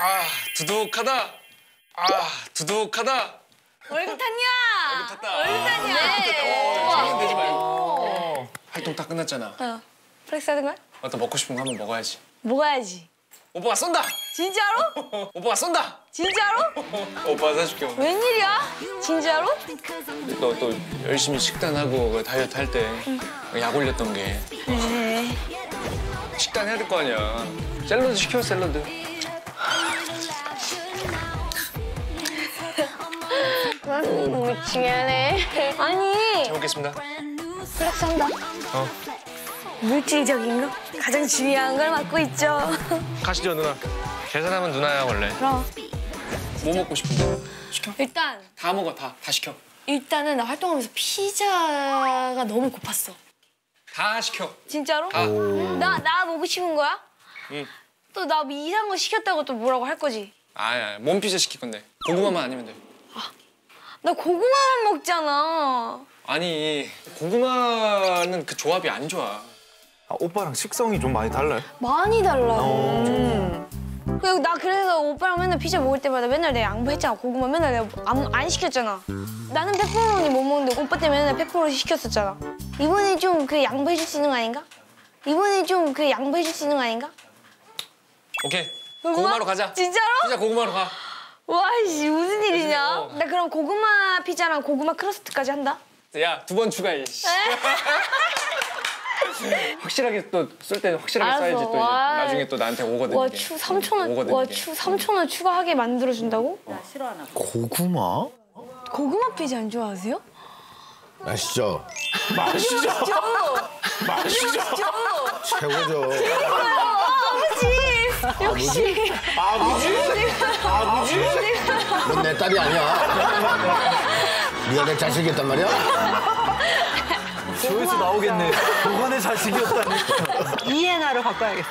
아 두둑하다. 아 두둑하다. 월급 탔냐? 월급 탔다. 월급 탔냐? 어, 되지 말고. 활동 다 끝났잖아. 어. flex 하는 거야? 맞다 먹고 싶은 거 한번 먹어야지. 먹어야지. 오빠가 쏜다. 진짜로? 오빠가 쏜다. 진짜로? 오빠 사줄게 오늘. 웬일이야? 진짜로? 너 또 열심히 식단하고 그 다이어트 할 때 약 올렸던 게 네. 식단 해야 될 거 아니야. 샐러드 시켜 샐러드. 미치겠네. 아니, 잘 먹겠습니다. flex 한다. 어. 물질적인 거 가장 중요한 걸 맡고 있죠. 가시죠 누나. 계산하면 누나야 원래. 그럼 뭐 먹고 싶은데? 시켜. 일단 다 먹어 다. 다 시켜. 일단은 나 활동하면서 피자가 너무 고팠어. 다 시켜. 진짜로? 다. 나, 나 먹고 싶은 거야? 응. 또 나 이상한 거 시켰다고 또 뭐라고 할 거지? 아야 몸 피자 시킬 건데. 고구마만 아니면 돼. 나 고구마만 먹잖아. 아니 고구마는 그 조합이 안 좋아. 아, 오빠랑 식성이 좀 많이 달라요? 많이 달라요. 그리고 나 그래서 오빠랑 맨날 피자 먹을 때마다 맨날 내가 양보했잖아. 고구마 맨날 내가 안, 안 시켰잖아. 나는 페퍼로니 못 먹는데 오빠 때문에 맨날 페퍼로니 시켰었잖아. 이번에 좀 그 양보해줄 수 있는 거 아닌가? 이번에 좀 그 양보해줄 수 있는 거 아닌가? 오케이. 고구마? 고구마로 가자. 진짜로? 피자 고구마로 가. 와씨 일이냐? 어. 나 그럼 고구마 피자랑 고구마 crust까지 한다. 야 두 번 추가해. 씨. 확실하게 또 쏠 때는 확실하게 알았어. 써야지 또 와. 나중에 또 나한테 오거든. 와. 추 3천 원. 오거든, 와. 추 3천 원 추가하게 만들어 준다고? 고구마? 고구마 피자 안 좋아하세요? 아시죠? 맛있죠? 맛있죠? 최고죠. 아버지 역시 아버지? 아버지? 넌 내 딸이 아니야. 네가 내 자식이었단 말이야? 조회수 나오겠네. 고관의 자식이었다니. 이해나로 바꿔야겠어.